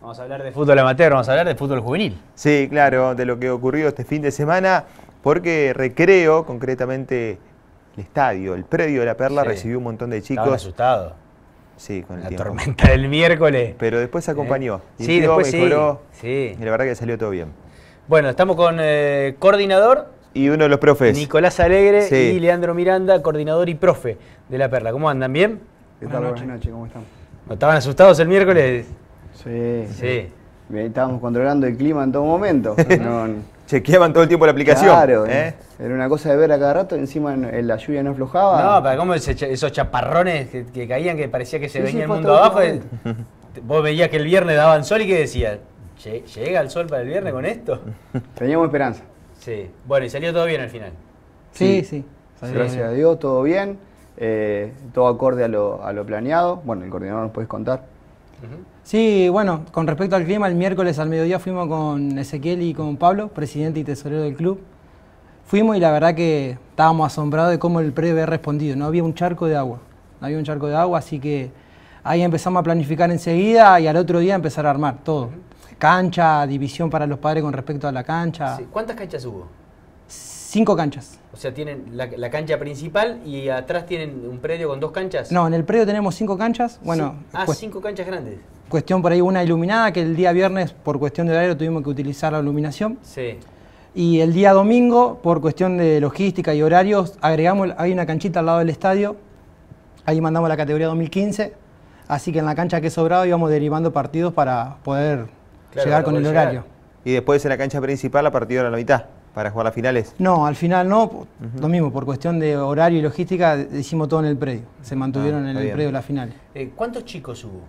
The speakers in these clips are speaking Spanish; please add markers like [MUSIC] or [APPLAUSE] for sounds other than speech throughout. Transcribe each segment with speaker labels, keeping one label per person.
Speaker 1: Vamos a hablar de fútbol amateur, vamos a hablar de fútbol juvenil.
Speaker 2: Sí, claro, de lo que ocurrió este fin de semana, porque Recreo, concretamente el estadio, el predio de la Perla,
Speaker 1: Sí.
Speaker 2: recibió un montón de
Speaker 1: Estaban
Speaker 2: chicos.
Speaker 1: asustados.
Speaker 2: Sí, con el
Speaker 1: La
Speaker 2: tiempo.
Speaker 1: tormenta del miércoles.
Speaker 2: Pero después se acompañó.
Speaker 1: Eh,
Speaker 2: Y
Speaker 1: Sí, después sí.
Speaker 2: mejoró,
Speaker 1: Sí.
Speaker 2: Y la verdad que salió todo bien.
Speaker 1: Bueno, estamos con eh, coordinador
Speaker 2: Y uno de los profes.
Speaker 1: Nicolás Alegre
Speaker 2: Sí.
Speaker 1: y Leandro Miranda, coordinador y profe de la Perla. ¿Cómo andan? ¿Bien?
Speaker 3: Buenas noches,
Speaker 4: ¿cómo están?
Speaker 1: ¿No estaban asustados el miércoles?
Speaker 4: Sí.
Speaker 1: Sí.
Speaker 4: Bien, Estábamos controlando el clima en todo momento. [LAUGHS] No.
Speaker 2: Chequeaban todo el tiempo la aplicación.
Speaker 4: Claro,
Speaker 2: ¿eh?
Speaker 4: era una cosa de ver a cada rato, encima en- la lluvia no aflojaba.
Speaker 1: No, pero ¿cómo esos chaparrones que, que caían que parecía que se
Speaker 4: Sí,
Speaker 1: venía
Speaker 4: sí,
Speaker 1: el mundo abajo? eh, Vos veías que el viernes daban sol y que decías, "Lle- ¿llega el sol para el viernes con esto?
Speaker 4: Teníamos esperanza.
Speaker 1: Sí. Bueno, y salió todo bien al final.
Speaker 3: Sí, sí.
Speaker 4: Gracias a Dios, todo bien. eh, todo acorde a lo, a lo planeado. Bueno, el coordinador nos puedes contar.
Speaker 3: Sí, bueno, con respecto al clima, el miércoles al mediodía fuimos con Ezequiel y con Pablo, presidente y tesorero del club. Fuimos y la verdad que estábamos asombrados de cómo el predio había respondido. No había un charco de agua. No había un charco de agua, así que ahí empezamos a planificar enseguida y al otro día empezar a armar todo. Cancha, división para los padres con respecto a la cancha.
Speaker 1: Sí. ¿Cuántas canchas hubo?
Speaker 3: Cinco canchas.
Speaker 1: O sea, tienen la, la cancha principal y atrás tienen un predio con dos canchas.
Speaker 3: No, en el predio tenemos cinco canchas. Bueno,
Speaker 1: Sí. Ah, cinco canchas grandes.
Speaker 3: cuestión por ahí una iluminada, que el día viernes por cuestión de horario tuvimos que utilizar la iluminación.
Speaker 1: Sí.
Speaker 3: Y el día domingo, por cuestión de logística y horarios, agregamos, hay una canchita al lado del estadio, ahí mandamos la categoría 2015, así que en la cancha que sobraba íbamos derivando partidos para poder
Speaker 1: Claro,
Speaker 3: llegar
Speaker 1: para
Speaker 3: con el horario.
Speaker 1: llegar.
Speaker 2: Y después en la cancha principal a partir de la mitad, para jugar las finales.
Speaker 3: No, al final no, lo mismo, por cuestión de horario y logística hicimos todo en el predio, se mantuvieron
Speaker 2: Ah,
Speaker 3: en
Speaker 2: está
Speaker 3: el
Speaker 2: bien.
Speaker 3: predio las finales.
Speaker 1: Eh, ¿Cuántos chicos hubo?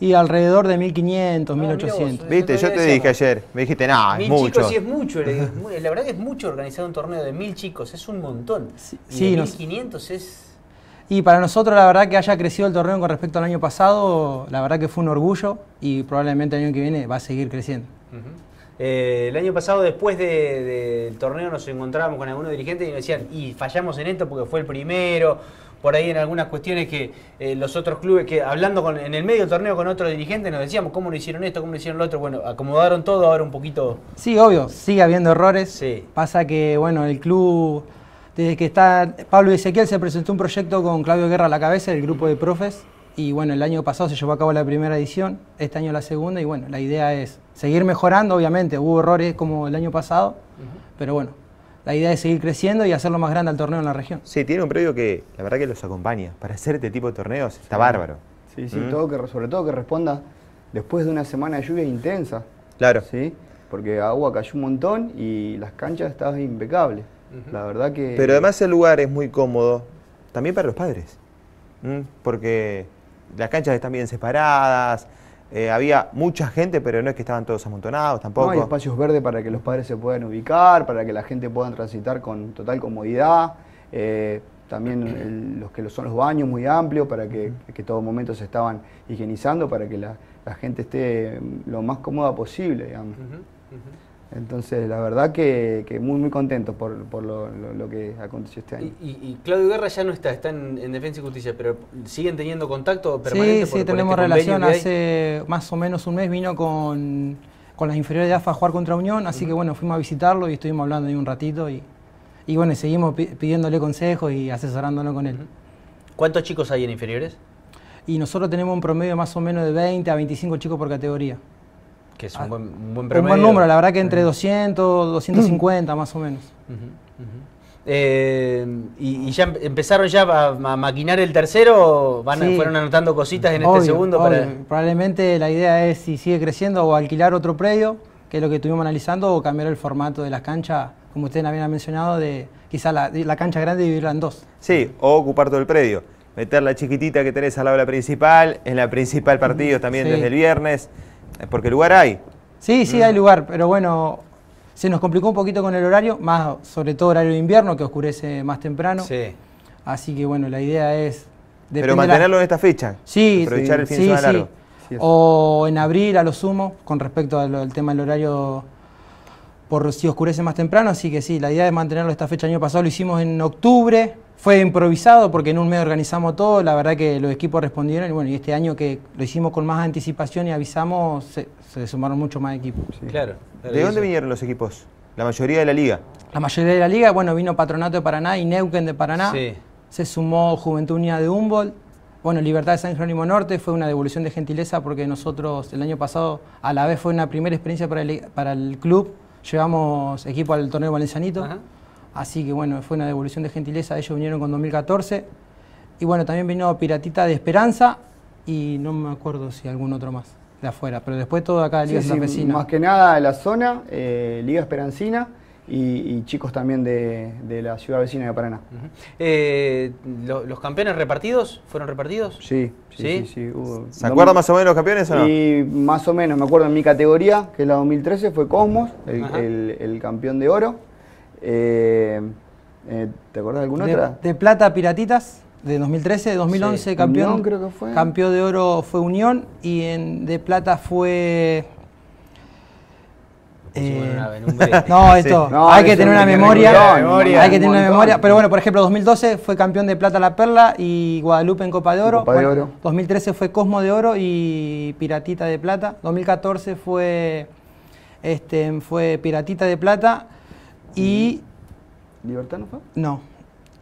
Speaker 3: Y alrededor de 1500,
Speaker 1: Ah, mirá
Speaker 3: 1800.
Speaker 1: vos.
Speaker 2: Viste, yo te dije ayer, me dijiste, no, es
Speaker 1: mil
Speaker 2: mucho.
Speaker 1: chicos sí es mucho. [LAUGHS] mu- la verdad que es mucho organizar un torneo de mil chicos, es un montón.
Speaker 3: Sí,
Speaker 1: y
Speaker 3: sí,
Speaker 1: de
Speaker 3: nos-
Speaker 1: 1500 es...
Speaker 3: Y para nosotros la verdad que haya crecido el torneo con respecto al año pasado, la verdad que fue un orgullo y probablemente el año que viene va a seguir creciendo.
Speaker 1: Ujú. Eh, el año pasado, después de- del torneo, nos encontrábamos con algunos dirigentes y nos decían, y fallamos en esto porque fue el primero, por ahí en algunas cuestiones que eh, los otros clubes, que hablando con, en el medio del torneo con otros dirigentes, nos decíamos, ¿cómo lo hicieron esto? ¿Cómo lo hicieron lo otro? Bueno, acomodaron todo ahora un poquito...
Speaker 3: Sí, obvio, sigue habiendo errores.
Speaker 1: Sí.
Speaker 3: Pasa que, bueno, el club, desde que está Pablo y Ezequiel, se presentó un proyecto con Claudio Guerra a la cabeza, el grupo de profes. Y bueno, el año pasado se llevó a cabo la primera edición, este año la segunda. Y bueno, la idea es seguir mejorando, obviamente. Hubo errores como el año pasado, pero bueno, la idea es seguir creciendo y hacerlo más grande al torneo en la región.
Speaker 2: Sí, tiene un predio que la verdad que los acompaña. Para hacer este tipo de torneos está bárbaro.
Speaker 4: Sí, sí,
Speaker 2: Mm.
Speaker 4: todo que, sobre todo que responda después de una semana de lluvia intensa.
Speaker 2: Claro.
Speaker 4: ¿sí? Porque agua cayó un montón y las canchas estaban impecables. La verdad que.
Speaker 2: Pero además el lugar es muy cómodo, también para los padres. Porque las canchas están bien separadas, eh, había mucha gente, pero no es que estaban todos amontonados
Speaker 4: No,
Speaker 2: tampoco.
Speaker 4: hay espacios verdes para que los padres se puedan ubicar, para que la gente pueda transitar con total comodidad. eh, también el- los que son los baños muy amplios para que, que todo momento se estaban higienizando para que la, la gente esté lo más cómoda posible, digamos. Entonces, la verdad que, que muy muy contento por, por lo, lo- lo que aconteció este año.
Speaker 1: y- y Claudio Guerra ya no está, está en, en Defensa y Justicia, pero siguen teniendo contacto permanente
Speaker 3: Sí,
Speaker 1: por-
Speaker 3: sí,
Speaker 1: por
Speaker 3: tenemos
Speaker 1: este
Speaker 3: relación. Hace más o menos un mes vino con, con las inferiores de AFA a jugar contra Unión, así que bueno, fuimos a visitarlo y estuvimos hablando ahí un ratito y, y bueno, seguimos pi- pidiéndole consejos y asesorándolo con él.
Speaker 1: ¿Cuántos chicos hay en inferiores?
Speaker 3: Y nosotros tenemos un promedio más o menos de 20 a 25 chicos por categoría.
Speaker 1: Que es
Speaker 3: Ah,
Speaker 1: un buen, un buen
Speaker 3: Un
Speaker 1: promedio.
Speaker 3: buen número, la verdad que entre 200, 250 más o menos.
Speaker 1: Eh, y, y ya em- empezaron ya a, a maquinar el tercero? Van
Speaker 3: Sí.
Speaker 1: ¿Fueron anotando cositas en
Speaker 3: Obvio,
Speaker 1: este segundo? para-.
Speaker 3: Probablemente la idea es si sigue creciendo o alquilar otro predio, que es lo que estuvimos analizando, o cambiar el formato de las canchas, como ustedes habían mencionado, de quizá la, de la cancha grande dividirla en dos.
Speaker 2: Sí, o ocupar todo el predio. Meter la chiquitita que tenés al lado de la principal, en la principal partidos también
Speaker 3: Sí.
Speaker 2: desde el viernes, porque lugar hay.
Speaker 3: Sí,
Speaker 1: Mm.
Speaker 3: sí hay lugar, pero bueno, se nos complicó un poquito con el horario, más sobre todo horario de invierno, que oscurece más temprano.
Speaker 1: Sí.
Speaker 3: Así que bueno, la idea es...
Speaker 2: Pero
Speaker 3: de la-
Speaker 2: mantenerlo en esta fecha.
Speaker 3: Sí,
Speaker 2: Aprovechar
Speaker 3: sí,
Speaker 2: el fin de
Speaker 3: sí,
Speaker 2: semana
Speaker 3: sí.
Speaker 2: largo.
Speaker 4: Sí, eso.
Speaker 3: O en abril a lo sumo, con respecto al, al tema del horario, por si oscurece más temprano. Así que sí, la idea es mantenerlo esta fecha. El año pasado lo hicimos en octubre, fue improvisado porque en un mes organizamos todo, la verdad que los equipos respondieron y bueno, y este año que lo hicimos con más anticipación y avisamos, se, se sumaron mucho más equipos.
Speaker 1: Claro. claro,
Speaker 2: ¿De dónde
Speaker 1: eso.
Speaker 2: vinieron los equipos? La mayoría de la liga.
Speaker 3: La mayoría de la liga, bueno, vino Patronato de Paraná y Neuquén de Paraná.
Speaker 1: Sí.
Speaker 3: Se sumó Juventud Unida de Humboldt. Bueno, Libertad de San Jerónimo Norte fue una devolución de gentileza porque nosotros el año pasado a la vez fue una primera experiencia para el, para el club. Llevamos equipo al torneo valencianito.
Speaker 1: Ajá.
Speaker 3: Así que bueno, fue una devolución de gentileza. Ellos vinieron con 2014. Y bueno, también vino Piratita de Esperanza y no me acuerdo si algún otro más de afuera. Pero después todo acá de Liga
Speaker 4: Sí, sí,
Speaker 3: Santafesina.
Speaker 4: más que nada de la zona, eh, Liga Esperancina y, y chicos también de, de la ciudad vecina de Paraná.
Speaker 1: Eh, lo- ¿Los campeones repartidos? ¿Fueron repartidos?
Speaker 4: Sí, sí,
Speaker 1: ¿Sí?
Speaker 4: sí. sí, hubo-
Speaker 2: ¿Se acuerdan más o menos los campeones o no?
Speaker 4: Y más o menos, me acuerdo en mi categoría, que es la 2013, fue Cosmos, el- el campeón de oro. Eh, eh, ¿Te acordás de alguna
Speaker 3: de,
Speaker 4: otra?
Speaker 3: de plata Piratitas de 2013, de 2011
Speaker 4: Sí,
Speaker 3: campeón.
Speaker 4: Unión creo que fue.
Speaker 3: Campeón de oro fue Unión y en, de plata fue. Eh,
Speaker 1: una- [LAUGHS]
Speaker 3: no, esto.
Speaker 4: No,
Speaker 3: hay que tener una memoria. hay que
Speaker 4: un
Speaker 3: tener una memoria. Pero bueno, por ejemplo, 2012 fue campeón de plata La Perla y Guadalupe en Copa de Oro.
Speaker 4: Copa de
Speaker 3: Bueno,
Speaker 4: Oro.
Speaker 3: 2013 fue Cosmo de Oro y Piratita de Plata. 2014 fue, este, fue Piratita de Plata y.
Speaker 4: ¿Libertad no fue?
Speaker 3: No.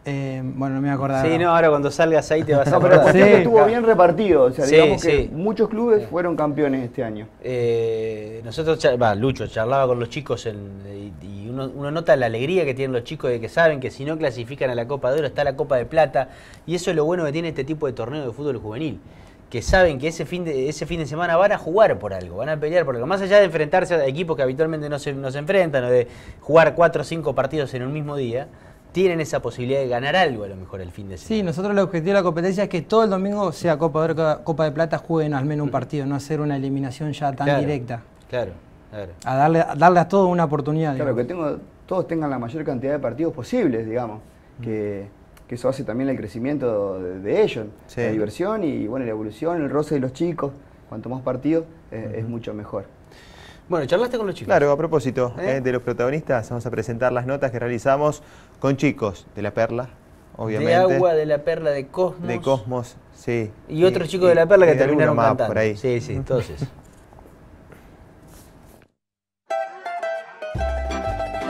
Speaker 3: eh, bueno, no me voy a acordar.
Speaker 1: Sí, no, ahora cuando salgas ahí te vas a
Speaker 4: No, pero
Speaker 3: Sí.
Speaker 4: estuvo bien repartido. O sea,
Speaker 1: Sí,
Speaker 4: digamos que
Speaker 1: sí.
Speaker 4: muchos clubes fueron campeones este año.
Speaker 1: Eh, nosotros, va, Lucho charlaba con los chicos en- y, y uno, uno nota la alegría que tienen los chicos de que saben que si no clasifican a la Copa de Oro está la Copa de Plata y eso es lo bueno que tiene este tipo de torneo de fútbol juvenil que saben que ese fin de ese fin de semana van a jugar por algo, van a pelear por algo, más allá de enfrentarse a equipos que habitualmente no se, no se enfrentan o de jugar cuatro o cinco partidos en un mismo día, tienen esa posibilidad de ganar algo a lo mejor el fin de semana.
Speaker 3: Sí, nosotros el objetivo de la competencia es que todo el domingo, sea Copa de Oro, Copa de Plata, jueguen al menos un partido, no hacer una eliminación ya tan
Speaker 1: Claro,
Speaker 3: directa.
Speaker 1: Claro, claro.
Speaker 3: A darle, a darle a todo una oportunidad.
Speaker 4: Claro, que tengo, todos tengan la mayor cantidad de partidos posibles, digamos. Que, que eso hace también el crecimiento de, de ellos,
Speaker 2: Sí.
Speaker 4: la diversión y bueno, la evolución, el roce de los chicos. Cuanto más partidos, eh, es mucho mejor.
Speaker 1: Bueno, charlaste con los chicos.
Speaker 2: Claro, a propósito
Speaker 1: ¿Eh?
Speaker 2: eh, de los protagonistas, vamos a presentar las notas que realizamos con chicos de La Perla, obviamente.
Speaker 1: De agua, de la perla, de Cosmos.
Speaker 2: de Cosmos, sí.
Speaker 1: Y otros chicos de la perla que
Speaker 2: y
Speaker 1: terminaron
Speaker 2: más
Speaker 1: cantando.
Speaker 2: por ahí.
Speaker 1: Sí, sí, entonces.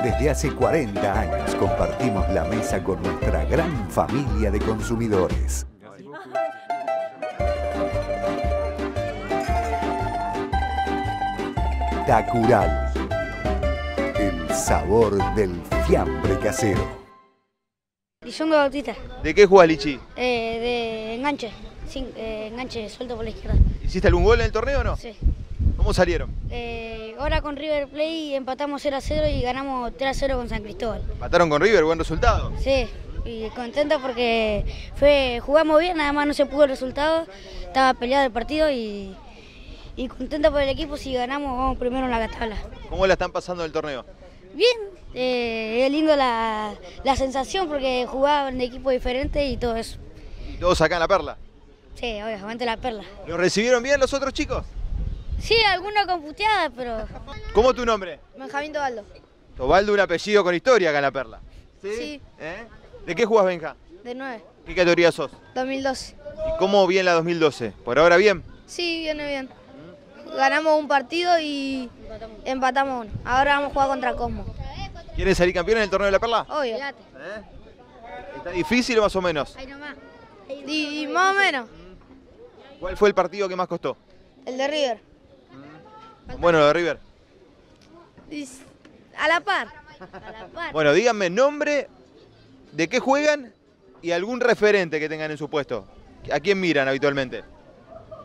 Speaker 5: Desde hace 40 años compartimos la mesa con nuestra gran familia de consumidores. Tacural. El sabor del fiambre casero.
Speaker 6: Lizondo Bautista,
Speaker 2: ¿De qué jugás, Lichi?
Speaker 6: eh, de enganche, sin, eh, enganche suelto por la izquierda.
Speaker 2: ¿Hiciste algún gol en el torneo o no?
Speaker 6: Sí.
Speaker 2: ¿Cómo salieron?
Speaker 6: Eh, ahora con River Play empatamos 0 a 0 y ganamos 3 a 0 con San Cristóbal.
Speaker 2: Mataron con River, buen resultado.
Speaker 6: Sí, y contento porque fue, jugamos bien, nada más no se pudo el resultado, estaba peleado el partido y, y contento por el equipo, si ganamos vamos primero en la tabla.
Speaker 2: ¿Cómo la están pasando el torneo?
Speaker 6: Bien, eh, es lindo la, la sensación porque jugaban de equipos diferentes y todo eso.
Speaker 2: ¿Y todos acá en La Perla?
Speaker 6: Sí, obviamente la perla.
Speaker 2: ¿Lo recibieron bien los otros chicos?
Speaker 6: Sí, alguna con puteada, pero...
Speaker 2: ¿Cómo es tu nombre?
Speaker 6: Benjamín Tobaldo.
Speaker 2: Tobaldo, un apellido con historia acá en La Perla.
Speaker 6: Sí.
Speaker 2: ¿Eh? ¿De qué jugás, Benja?
Speaker 6: De 9,
Speaker 2: ¿Qué categoría sos?
Speaker 6: 2012.
Speaker 2: ¿Y cómo viene la 2012? ¿Por ahora bien?
Speaker 6: Sí, viene bien. Ganamos un partido y empatamos uno. Ahora vamos a jugar contra Cosmo.
Speaker 2: ¿Quieren salir campeones en el torneo de La Perla?
Speaker 6: Obvio.
Speaker 2: ¿Eh? ¿Está difícil o más o menos?
Speaker 6: Ahí nomás. Y, más o menos.
Speaker 2: ¿Cuál fue el partido que más costó?
Speaker 6: El de River.
Speaker 2: Bueno, lo de River.
Speaker 6: A la par. A la par.
Speaker 2: Bueno, díganme nombre, de qué juegan y algún referente que tengan en su puesto. ¿A quién miran habitualmente?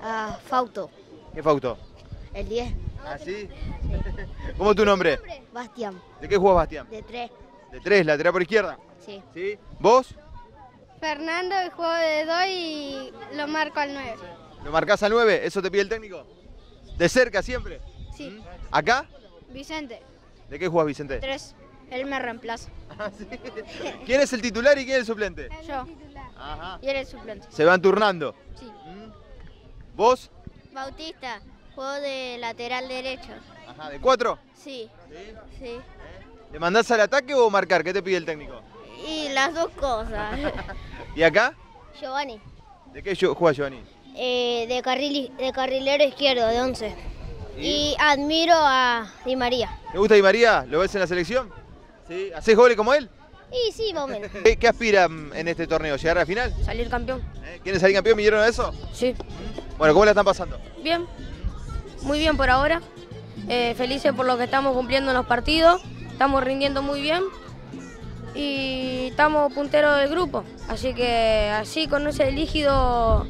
Speaker 6: Ah, Fauto.
Speaker 2: ¿Qué Fausto?
Speaker 6: El 10.
Speaker 2: ¿Ah, sí? [LAUGHS] ¿Cómo es tu nombre?
Speaker 6: Bastián.
Speaker 2: ¿De qué jugás, Bastián?
Speaker 6: De 3.
Speaker 2: De tres, lateral por izquierda.
Speaker 6: Sí.
Speaker 2: ¿Sí? ¿Vos?
Speaker 6: Fernando, el juego de 2 y lo marco al 9.
Speaker 2: ¿Lo marcás al 9? ¿Eso te pide el técnico? ¿De cerca siempre?
Speaker 6: Sí.
Speaker 2: ¿Acá?
Speaker 6: Vicente,
Speaker 2: ¿De qué jugás, Vicente?
Speaker 6: 3. Él me reemplaza. [LAUGHS]
Speaker 2: Ah, sí. ¿Quién es el titular y quién es el suplente?
Speaker 6: Yo.
Speaker 2: Ajá.
Speaker 6: Y él es suplente.
Speaker 2: Se van turnando.
Speaker 6: Sí.
Speaker 2: ¿Vos?
Speaker 6: Bautista, juego de lateral derecho.
Speaker 2: Ajá, ¿de cuatro?
Speaker 6: Sí.
Speaker 2: ¿Sí?
Speaker 6: Sí.
Speaker 2: ¿Le mandás al ataque o marcar? ¿Qué te pide el técnico?
Speaker 7: Y las dos cosas. [LAUGHS]
Speaker 2: ¿Y acá?
Speaker 7: Giovanni.
Speaker 2: ¿De qué juega Giovanni?
Speaker 7: Eh, de, carril, de carrilero izquierdo, de 11. Y admiro a Di María.
Speaker 2: ¿Te gusta Di María? ¿Lo ves en la selección? ¿Sí? ¿Haces goles como él?
Speaker 7: Y sí, más o menos. [LAUGHS]
Speaker 2: ¿Qué, qué aspiran en este torneo? ¿Llegar a la final?
Speaker 8: Salir campeón.
Speaker 2: ¿Eh? ¿Quieren salir campeón? ¿Midieron a eso?
Speaker 8: Sí.
Speaker 2: Bueno, ¿cómo la están pasando?
Speaker 8: Bien. Muy bien por ahora. Eh, felices por lo que estamos cumpliendo en los partidos. Estamos rindiendo muy bien. Y estamos punteros del grupo. Así que así con ese lígido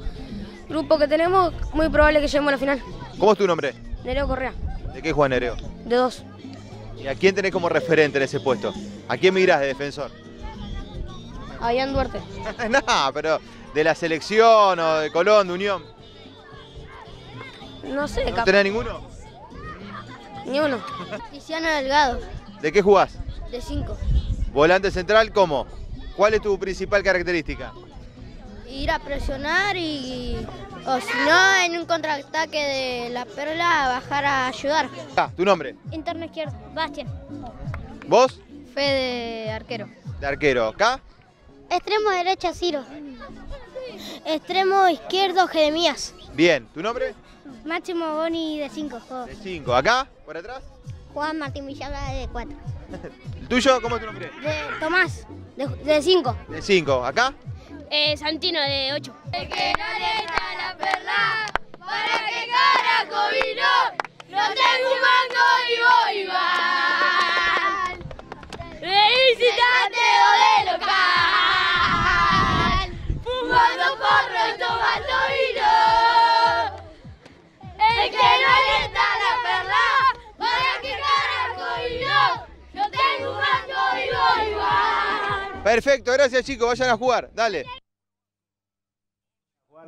Speaker 8: grupo que tenemos, muy probable que lleguemos a la final.
Speaker 2: ¿Cómo es tu nombre?
Speaker 8: Nereo Correa,
Speaker 2: ¿De qué juega Nereo?
Speaker 8: de dos.
Speaker 2: ¿Y a quién tenés como referente en ese puesto? ¿A quién mirás de defensor?
Speaker 8: A Ian Duarte. [LAUGHS]
Speaker 2: no, pero de la selección o de Colón, de Unión.
Speaker 8: No sé,
Speaker 2: ¿No tenés ninguno?
Speaker 8: ni uno. [LAUGHS]
Speaker 7: Tiziano Delgado,
Speaker 2: ¿De qué jugás?
Speaker 7: de 5.
Speaker 2: Volante central, ¿cómo? ¿Cuál es tu principal característica?
Speaker 7: Ir a presionar y. O si no, en un contraataque de la perla, bajar a ayudar.
Speaker 2: Ah, tu nombre.
Speaker 7: Interno izquierdo, Bastian.
Speaker 2: ¿Vos?
Speaker 7: Fede arquero.
Speaker 2: De arquero. ¿Acá?
Speaker 7: Extremo derecha, Ciro. Extremo izquierdo, Jeremías.
Speaker 2: Bien. ¿Tu nombre?
Speaker 7: Máximo Boni de 5.
Speaker 2: De 5. ¿Acá? ¿Por atrás?
Speaker 7: Juan Martín Villaga de 4. [LAUGHS]
Speaker 2: ¿El tuyo? ¿Cómo es tu nombre?
Speaker 7: De Tomás, de 5.
Speaker 2: De 5. ¿Acá?
Speaker 7: Eh, Santino de 8.
Speaker 9: El que no le da la perla, ¿para qué carajo vino? No tengo un mango y voy mal. De visitante o de local,
Speaker 2: Perfecto, gracias chicos. Vayan a jugar. Dale.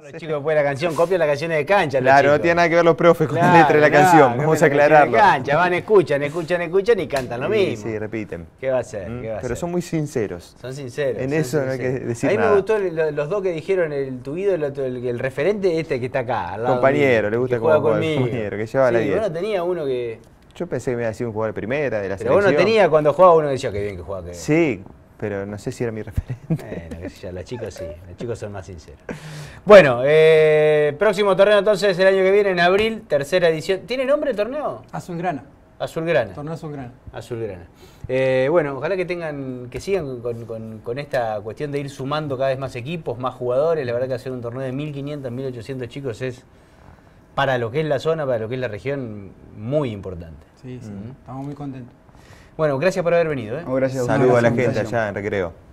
Speaker 1: Los chicos después de la canción copian las canciones de cancha.
Speaker 2: Claro, no tiene nada que ver los profes con la letra de la
Speaker 1: claro,
Speaker 2: canción. Vamos a
Speaker 1: canciones de
Speaker 2: aclararlo.
Speaker 1: Cancha, van, escuchan, escuchan, escuchan y cantan lo
Speaker 2: Sí,
Speaker 1: mismo.
Speaker 2: Sí, repiten.
Speaker 1: ¿Qué va a ser?
Speaker 2: Mm,
Speaker 1: ¿Qué va a
Speaker 2: Pero son muy sinceros.
Speaker 1: Son sinceros.
Speaker 2: En
Speaker 1: son
Speaker 2: eso no hay que decir
Speaker 1: A mí
Speaker 2: nada.
Speaker 1: me gustó lo- los dos que dijeron, el, tu ídolo, tu- el, el referente este que está acá. al lado
Speaker 2: Compañero,
Speaker 1: mío,
Speaker 2: le gusta el
Speaker 1: conmigo.
Speaker 2: compañero, que lleva la
Speaker 1: sí,
Speaker 2: 10.
Speaker 1: Bueno, tenía uno que...
Speaker 2: Yo pensé que me iba a decir un jugador de primera, de la
Speaker 1: Pero vos
Speaker 2: selección.
Speaker 1: no tenía cuando jugaba uno que decía que bien que juega. Que...
Speaker 2: Sí, pero no sé si era mi referente.
Speaker 1: Bueno, qué sé yo, los chicos sí, los chicos son más sinceros. [LAUGHS] Bueno, eh, próximo torneo entonces el año que viene, en abril, tercera edición. ¿Tiene nombre el torneo?
Speaker 3: Azulgrana.
Speaker 1: Azulgrana.
Speaker 3: Torneo Azulgrana.
Speaker 1: Azulgrana. Eh, bueno, ojalá que tengan, que sigan con, con- con esta cuestión de ir sumando cada vez más equipos, más jugadores. La verdad que hacer un torneo de 1500, 1800 chicos es, para lo que es la zona, para lo que es la región, muy importante.
Speaker 3: Sí, sí.
Speaker 1: Mm.
Speaker 3: Estamos muy contentos.
Speaker 1: Bueno, gracias por haber venido. ¿eh?
Speaker 4: No, gracias
Speaker 2: Saludos a la gente allá en Recreo.